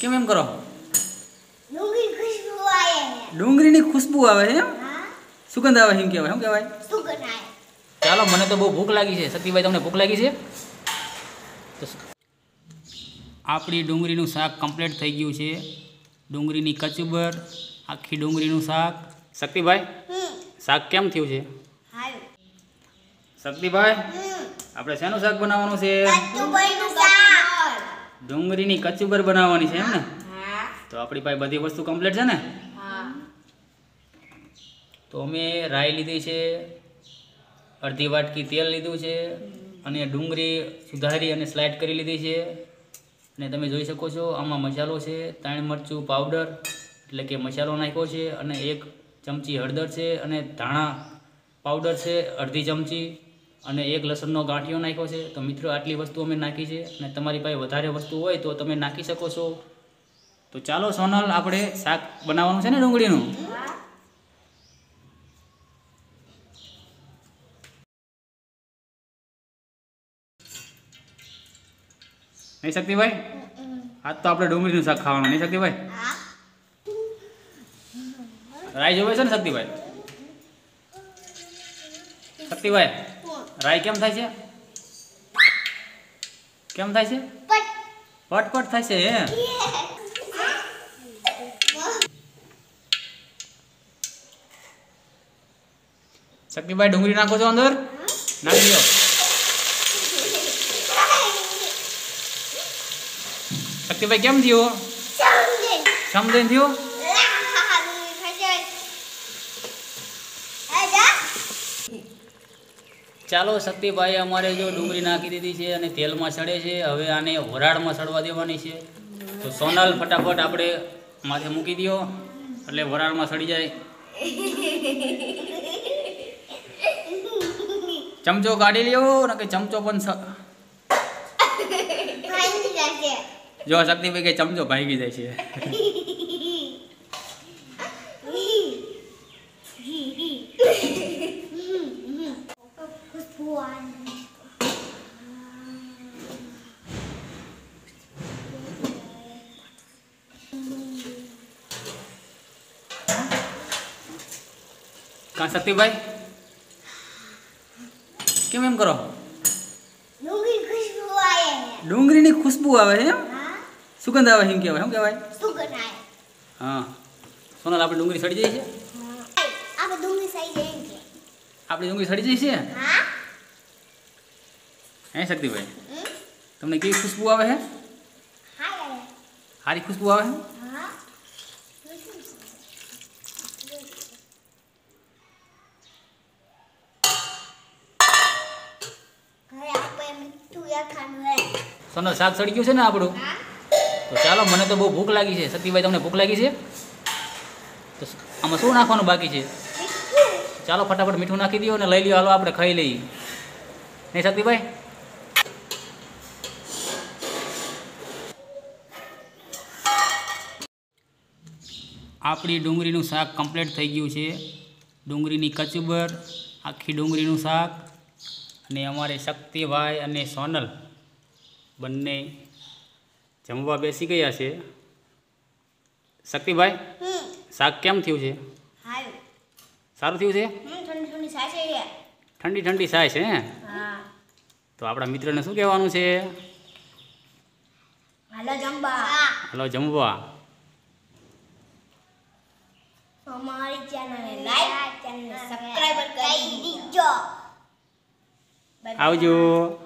કેમ એમ કરો? ડુંગળીની ખુશ્બુ આવે છે એમ? સુગંધ આવે? એમ કહેવાય? શું કહેવાય? ચાલો મને તો બહુ ભૂખ લાગી છે. સતીભાઈ તમને ભૂખ લાગી છે? આપણી ડુંગળીનું શાક કમ્પ્લીટ થઈ ગયું છે. ડુંગળીની કચુબર આખી ડુંગળીનું શાક. શક્તિભાઈ શાક કેમ થયું છે? શક્તિભાઈ આપણે શેનું શાક બનાવવાનું છે? ડુંગળીની કચુબર બનાવવાની છે એમ ને? તો આપણી પાસે બધી વસ્તુ કમ્પ્લીટ છે ને? તો અમે રાઈ લીધી છે અડધી વાટકી તેલ લીધું છે અને ડુંગળી સુધારી અને સ્લાઇડ કરી લીધી છે. અને તમે જોઈ શકો છો આમાં મસાલો છે તાણ મરચું પાવડર એટલે કે મસાલો નાખ્યો છે અને એક ચમચી હળદર છે અને ધાણા પાવડર છે અડધી ચમચી. અને એક લસણનો ગાંઠિયો નાખ્યો છે. તો મિત્રો, આટલી વસ્તુ અમે નાખી છે અને તમારી પાસે વધારે વસ્તુ હોય તો તમે નાખી શકો છો. તો ચાલો, સોનલ, આપણે શાક બનાવવાનું છે ને ડુંગળીનું? નહીં શક્તિભાઈ આજ તો આપણે ડુંગળીનું શાક ખાવાનું. નહીં શક્તિભાઈ રાઈ જોવે છે ને શક્તિભાઈ શક્તિભાઈ રાઈ કેમ થાય છે? કેમ થાય છે? પટ પટપટ થાય છે હે શક્તિભાઈ ડુંગળી નાખો છો અંદર? નાખી દો. શક્તિભાઈ કેમ થયો? સમજે સમજણ થયો? ચાલો શક્તિભાઈ અમારે જો ડુંગળી નાખી દીધી છે અને તેલમાં સડે છે હવે આને વરાળમાં સડવા દેવાની છે. તો સોનલ ફટાફટ આપણે માથે મૂકી દો એટલે વરાળમાં સડી જાય. ચમચો કાઢી લ્યો ને કે ચમચો પણ જો શક્તિભાઈ કે ચમચો ભાગી જાય છે. કાં શક્તિભાઈ કેમ એમ કરો ડુંગળી ખુશ્બુ આવે છે ડુંગળીની ખુશ્બુ આવે છે એમ હા સુગંધ આવે એમ કહેવાય શું કહેવાય સુગંધ આવે હા સોનલ આપણે ડુંગળી સડી જાય છે આપણે ડુંગળી સહી જઈએ છે આપણી ડુંગળી સડી જાય છે હા હે શક્તિભાઈ હમ? તમને કેવી ખુશ્બુ આવે છે હા આવે. સારી ખુશ્બુ આવે છે હા ઘરે આપણે સોનલ શાક સડી ગયું છે ને આપણું? તો ચાલો મને તો બહુ ભૂખ લાગી છે. સતીભાઈ તમને ભૂખ લાગી છે? તો આમાં શું નાખવાનું બાકી છે? ચાલો ફટાફટ મીઠું નાખી દો અને લઈ લ્યો. હાલો આપણે ખાઈ લઈએ. નહીં સતીભાઈ આપણી ડુંગળીનું શાક કમ્પ્લીટ થઈ ગયું છે. ડુંગળીની કચુબર આખી ડુંગળીનું શાક. અને અમારે શક્તિભાઈ અને સોનલ બંને જમવા બેસી ગયા છે. શક્તિભાઈ શાક કેમ થયું છે? સારું થયું છે? ઠંડી ઠંડી સાચે છે ઠંડી ઠંડી થાય છે હે. તો આપણા મિત્રને શું કહેવાનું છે? હાલો જમવા. હા. હલો જમવા. અમારી ચેનલને લાઈક ચેનલને સબસ્ક્રાઇબ કરી દીજો. 好久。